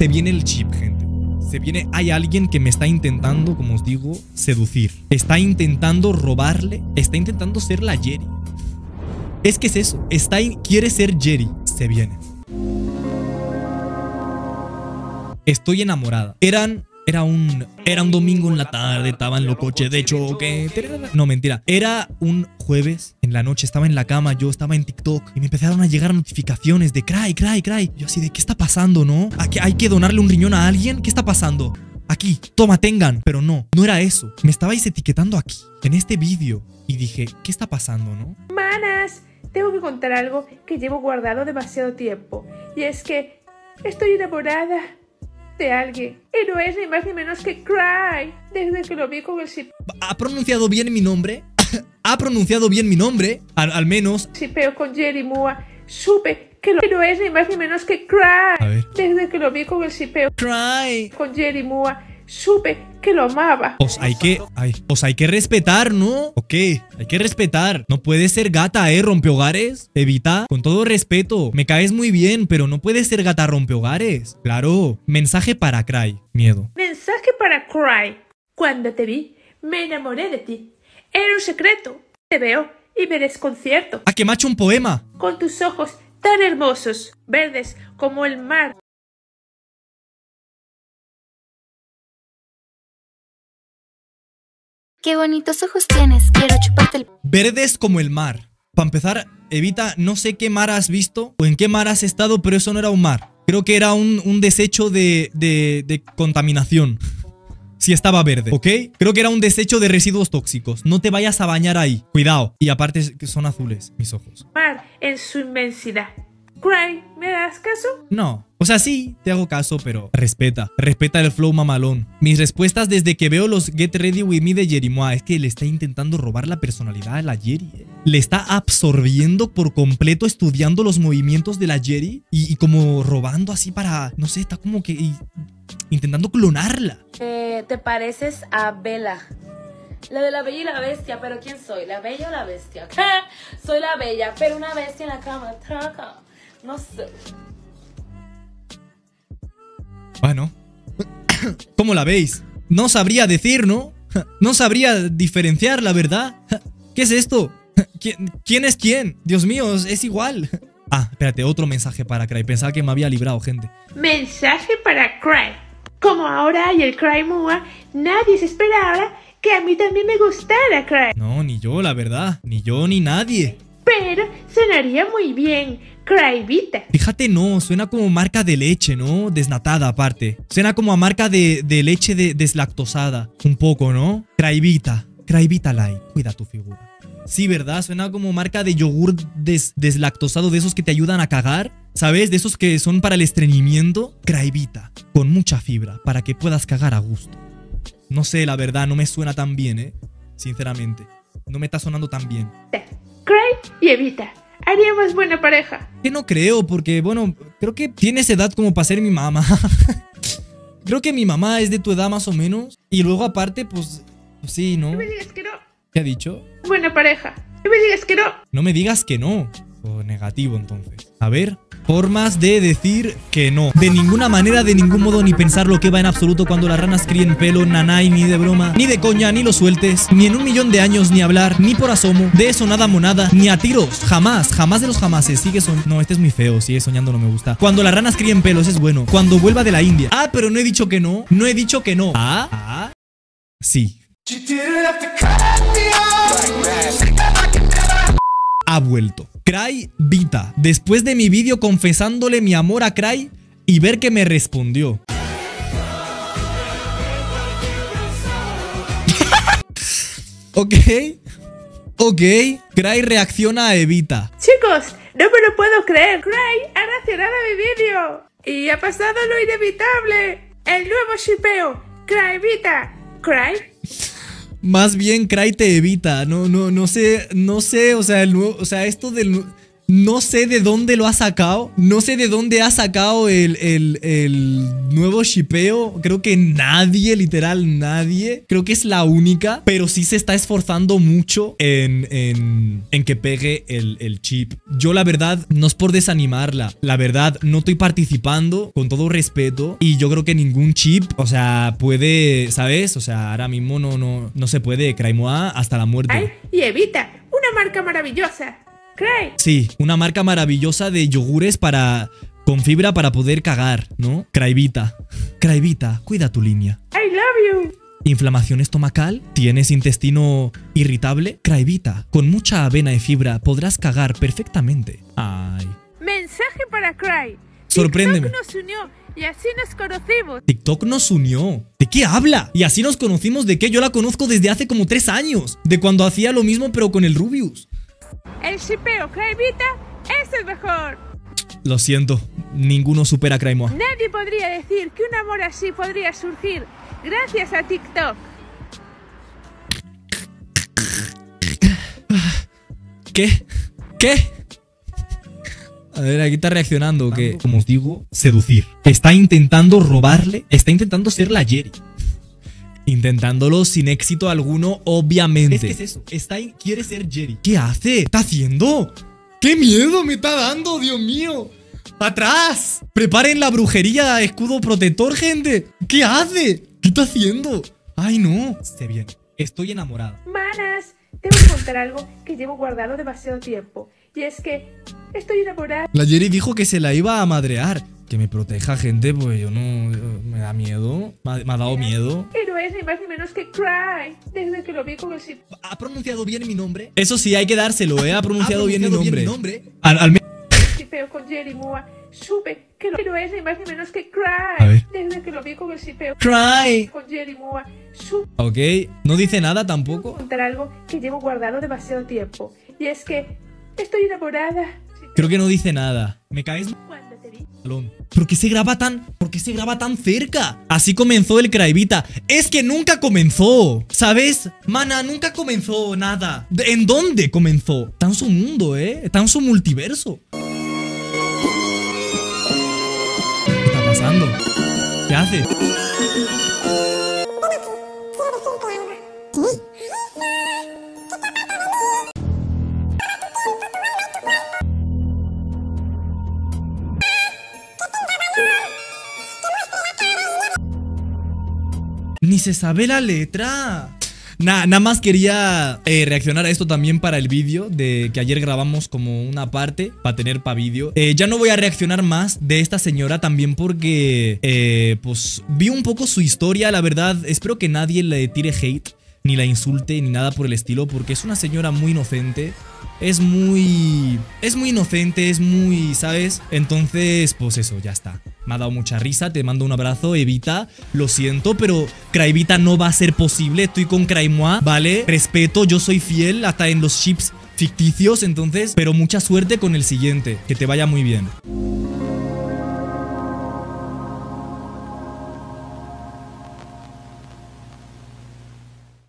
Se viene el chip, gente. Se viene, hay alguien que me está intentando, como os digo, seducir. Está intentando robarle, está intentando ser la Jerry. Es que es eso, está quiere ser Jerry. Se viene. Estoy enamorada. Eran era un, era un domingo en la tarde, estaba en los coches de choque. No, mentira. Era un jueves en la noche, estaba en la cama, yo estaba en TikTok y me empezaron a llegar notificaciones de cry, cry, cry. Yo así de, ¿qué está pasando, no? ¿Aquí ¿Hay que donarle un riñón a alguien? ¿Qué está pasando? Aquí, toma, tengan. Pero no, no era eso. Me estabais etiquetando aquí, en este vídeo. Y dije, ¿qué está pasando, no? Manas, tengo que contar algo que llevo guardado demasiado tiempo. Y es que estoy enamorada de alguien. Y no es ni más ni menos que Cry. Desde que lo vi con el sipeo. ¿Ha pronunciado bien mi nombre? ¿Ha pronunciado bien mi nombre? Al, menos. Sipeo con Jerry Mua. Supe que lo, no es ni más ni menos que Cry. Desde que lo vi con el sipeo. Cry. Con Jerry Mua. Supe que lo amaba. Os hay que, os hay que respetar, ¿no? Ok, hay que respetar. No puedes ser gata, ¿eh? Rompehogares. Evita, con todo respeto. Me caes muy bien, pero no puedes ser gata rompehogares. Claro. Mensaje para Cry. Miedo. Mensaje para Cry. Cuando te vi, me enamoré de ti. Era un secreto. Te veo y me desconcierto. ¿A que macho un poema? Con tus ojos tan hermosos, verdes como el mar, Qué bonitos ojos tienes, quiero chuparte el... Verdes como el mar. Para empezar, Evita, no sé qué mar has visto o en qué mar has estado, pero eso no era un mar. Creo que era un, desecho de, de, de contaminación. Si estaba verde, ¿ok? Creo que era un desecho de residuos tóxicos. No te vayas a bañar ahí. Cuidado. Y aparte son azules mis ojos. Mar en su inmensidad. Cry, ¿me das caso? No. O sea, sí, te hago caso, pero respeta. Respeta el flow mamalón. Mis respuestas desde que veo los Get Ready With Me de Jerimoa es que le está intentando robar la personalidad a la Jerry. Eh. Le está absorbiendo por completo estudiando los movimientos de la Jerry y, como robando así para, no sé, está como que intentando clonarla. Eh, te pareces a Bella. La de la bella y la bestia, pero ¿quién soy? ¿La bella o la bestia? ¿Qué? Soy la bella, pero una bestia en la cama. Traca. No sé. Bueno. ¿Cómo la veis? No sabría decir, ¿no? No sabría diferenciar, la verdad. ¿Qué es esto? ¿Quién, es quién? Dios mío, es igual. Ah, espérate, otro mensaje para Cry. Pensaba que me había librado, gente. Mensaje para Cry. Como ahora hay el Cry Mua, nadie se esperaba que a mí también me gustara Cry. No, ni yo, la verdad. Ni yo, ni nadie. Pero sonaría muy bien. Cryvita. Fíjate, no, suena como marca de leche, ¿no? Desnatada aparte. Suena como a marca de, leche deslactosada. Un poco, ¿no? Cryvita. Cryvita Light. Cuida tu figura. Sí, ¿verdad? Suena como marca de yogur deslactosado de esos que te ayudan a cagar. ¿Sabes? De esos que son para el estreñimiento. Cryvita. Con mucha fibra. Para que puedas cagar a gusto. No sé, la verdad, no me suena tan bien, ¿eh? Sinceramente. No me está sonando tan bien. Cry y Evita. Haríamos buena pareja. Que no creo, porque, bueno, creo que tienes edad como para ser mi mamá. creo que mi mamá es de tu edad más o menos. Y luego, aparte, pues, pues sí, ¿no? No me digas que no. ¿Qué ha dicho? Buena pareja. No me digas que no. No me digas que no. O negativo, entonces. A ver formas de decir que no. De ninguna manera, de ningún modo, ni pensar lo que va en absoluto cuando las ranas críen pelo, nanay, ni de broma, ni de coña, ni lo sueltes, ni en un millón de años, ni hablar, ni por asomo, de eso nada monada, ni a tiros, jamás, jamás de los jamases, sigue soñando. No, este es muy feo, sigue soñando, no me gusta. Cuando las ranas críen pelos es bueno, cuando vuelva de la India. Ah, pero no he dicho que no, no he dicho que no. Ah, ah, sí ha vuelto. Cry Vita. Después de mi vídeo confesándole mi amor a Cry y ver que me respondió. ok. Ok. Cry reacciona a Evita. Chicos, no me lo puedo creer. Cry ha reaccionado a mi vídeo. Y ha pasado lo inevitable. El nuevo shipeo. Cry Evita. Cry más bien Cry te evita. No, no, no sé, no sé, o sea, el nuevo, o sea, esto del No sé de dónde lo ha sacado. No sé de dónde ha sacado el, el, el nuevo shipeo. Creo que nadie, literal nadie. Creo que es la única. Pero sí se está esforzando mucho en, en, en que pegue el, el chip. Yo la verdad, no es por desanimarla. La verdad, no estoy participando con todo respeto. Y yo creo que ningún chip, o sea, puede, ¿sabes? O sea, ahora mismo no, no, no se puede. Craimoa hasta la muerte. Ay, y Evita, una marca maravillosa. Sí, una marca maravillosa de yogures para con fibra para poder cagar, ¿no? Craivita. Craivita, cuida tu línea. I love you. ¿Inflamación estomacal? ¿Tienes intestino irritable? Craivita, con mucha avena y fibra podrás cagar perfectamente. Ay. Mensaje para Cry. Sorpréndeme. TikTok nos unió y así nos conocimos. TikTok nos unió. ¿De qué habla? Y así nos conocimos de qué? Yo la conozco desde hace como tres años. De cuando hacía lo mismo pero con el Rubius. El shipeo Cryvita es el mejor. Lo siento, ninguno supera a Craimoa. Nadie podría decir que un amor así podría surgir gracias a TikTok. ¿Qué? ¿Qué? A ver, aquí está reaccionando que, como os digo, seducir. Está intentando robarle, está intentando ser la Jerry. Intentándolo sin éxito alguno, obviamente. Es que es eso, está ahí, quiere ser Jerry. ¿Qué hace? ¿Está haciendo? ¡Qué miedo me está dando, Dios mío! ¡Atrás! Preparen la brujería, escudo protector, gente. ¿Qué hace? ¿Qué está haciendo? ¡Ay, no! Se viene. Estoy enamorado. Manas, tengo que contar algo que llevo guardado demasiado tiempo. Y es que estoy enamorada. La Jerry dijo que se la iba a madrear. Que me proteja, gente, pues yo no. yo- miedo. Me ha, me ha dado miedo. No es ni más ni menos que Cry. Desde que lo vi con el ¿Ha pronunciado bien mi nombre? Eso sí, hay que dárselo, ¿eh? Ha pronunciado, bien, mi nombre. Al, al menos. shipeo con Jerry Mua, supe que lo- no es ni más ni menos que A ver. Cry. Desde que lo vi con el shipeo Cry. con Jerry Mua, supe Ok, no dice nada tampoco. contar algo que llevo guardado demasiado tiempo. Y es que estoy enamorada. Creo que no dice nada. Me caes Cuando ¿Por qué se graba tan, por qué se graba tan cerca? Así comenzó el Craivita. Es que nunca comenzó, ¿sabes? Mana, nunca comenzó nada. ¿De- ¿En dónde comenzó? Está en su mundo, ¿eh? Está en su multiverso. ¿Qué está pasando? ¿Qué hace? Se sabe la letra. Na- nada más quería eh, reaccionar a esto también para el vídeo de que ayer grabamos como una parte para tener para vídeo. Eh, ya no voy a reaccionar más de esta señora también porque eh, pues vi un poco su historia, la verdad. Espero que nadie le tire hate ni la insulte ni nada por el estilo porque es una señora muy inocente. Es muy... Es muy inocente, es muy... ¿Sabes? Entonces, pues eso, ya está. Me ha dado mucha risa, te mando un abrazo, Evita. Lo siento, pero Craivita no va a ser posible. Estoy con Craimoa, ¿vale? Respeto, yo soy fiel hasta en los chips ficticios, entonces... Pero mucha suerte con el siguiente. Que te vaya muy bien.